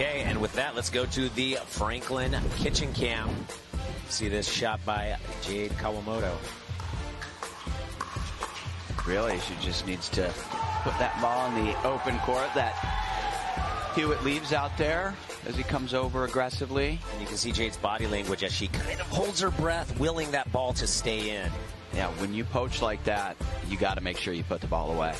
Okay, and with that, let's go to the Franklin Kitchen Cam. See this shot by Jade Kawamoto. Really, she just needs to put that ball in the open court that Hewitt leaves out there as he comes over aggressively. And you can see Jade's body language as she kind of holds her breath, willing that ball to stay in. Yeah, when you poach like that, you got to make sure you put the ball away.